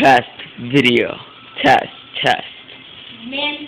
Test video. Test, test. Man,